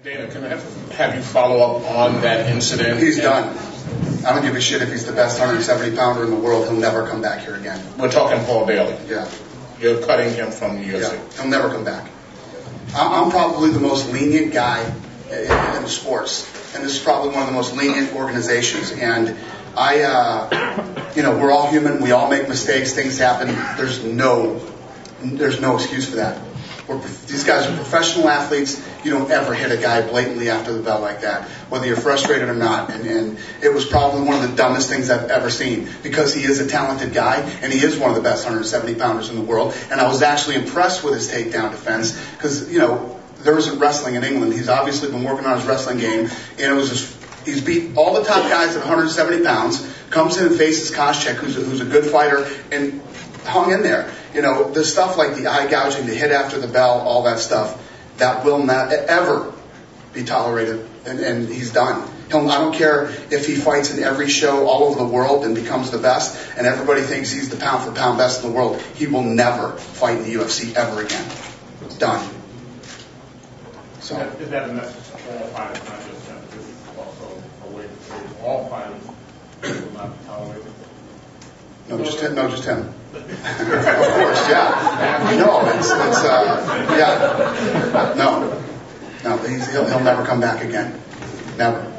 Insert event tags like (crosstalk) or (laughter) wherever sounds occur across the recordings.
Dana, can I have, have you follow up on that incident? He's And done. I don't give a shit if he's the best 170 pounder in the world. He'll never come back here again. We're talking Paul Daley. Yeah, You're cutting him from the yeah. UFC. He'll never come back. I'm I'm probably the most lenient guy in, in sports, and this is probably one of the most lenient organizations. And I, uh, you know, we're all human. We all make mistakes. Things happen. There's no, there's no excuse for that. We're, these guys are professional athletes. You don't ever hit a guy blatantly after the bell like that, whether you're frustrated or not. And, and it was probably one of the dumbest things I've ever seen because he is a talented guy and he is one of the best 170 pounders in the world. And I was actually impressed with his takedown defense because, you know, there isn't wrestling in England. He's obviously been working on his wrestling game, and it was just, he's beat all the top guys at 170 pounds, comes in and faces Koscheck, who's a, who's a good fighter, and hung in there. You know, the stuff like the eye gouging, the hit after the bell, all that stuff, that will not ever be tolerated, and, and he's done. He'll, I don't care if he fights in every show all over the world and becomes the best, and everybody thinks he's the pound for pound best in the world. He will never fight in the UFC ever again. Done. So. Is that a message to all fighters, not just is also a way to say all fighters will not be tolerated? No, just him. No, just him. (laughs) of course, yeah. No, it's it's uh, yeah. No, no. He's, he'll he'll never come back again. Never.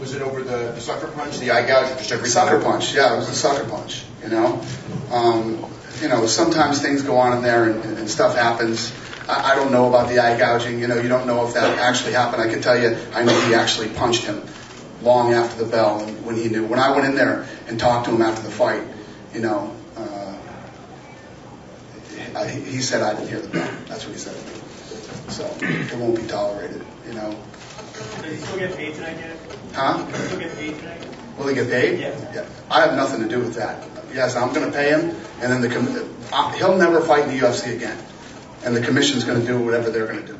Was it over the, the sucker punch, the eye gouge, or just every Sucker punch. Yeah, it was a sucker punch. You know, um, you know. Sometimes things go on in there and, and stuff happens. I, I don't know about the eye gouging. You know, you don't know if that actually happened. I can tell you, I know he actually punched him long after the bell when he knew. When I went in there and talked to him after the fight, you know, uh, I, he said I didn't hear the bell. That's what he said. So it won't be tolerated. You know, Does he still get paid tonight, Dennis? huh? Still get paid tonight? Will he get paid? Yeah. I have nothing to do with that. Yes, I'm going to pay him, and then the com- uh, he'll never fight in the UFC again, and the commission's going to do whatever they're going to do.